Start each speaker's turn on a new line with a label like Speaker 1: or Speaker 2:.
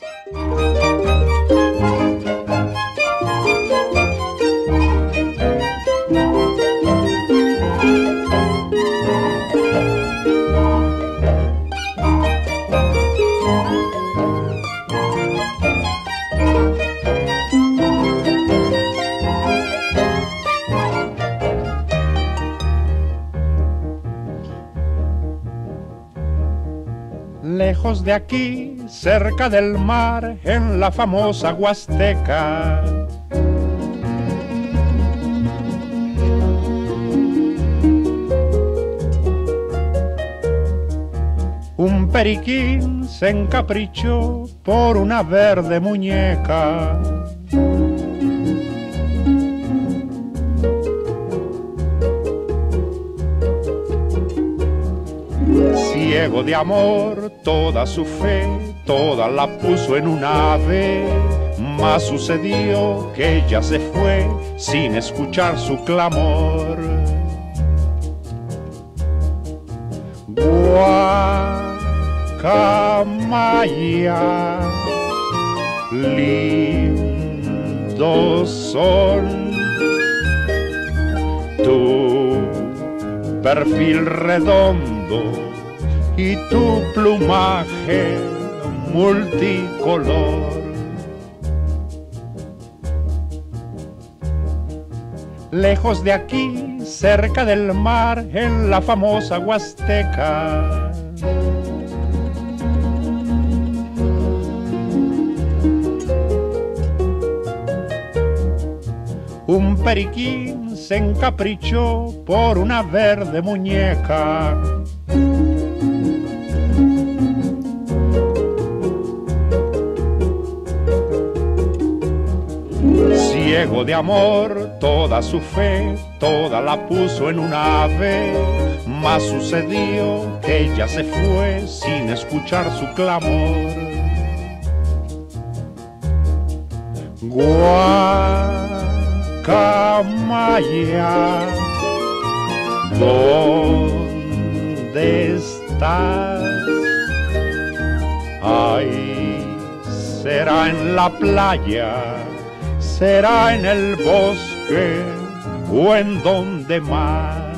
Speaker 1: Música Lejos de aquí, cerca del mar, en la famosa Huasteca. Un periquín se encaprichó por una verde muñeca. De amor, toda su fe, toda la puso en un ave. Mas sucedió que ella se fue sin escuchar su clamor. Guacamaya, lindos son tu perfil redondo y tu plumaje multicolor. Lejos de aquí, cerca del mar, en la famosa Huasteca. Un periquín se encaprichó por una verde muñeca. Ciego de amor, toda su fe, toda la puso en un ave. Mas sucedió que ella se fue sin escuchar su clamor. Guacamaya, ¿dónde estás? Ay, será en la playa, será en el bosque o en donde más.